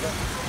Go.